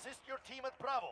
Assist your team at Bravo.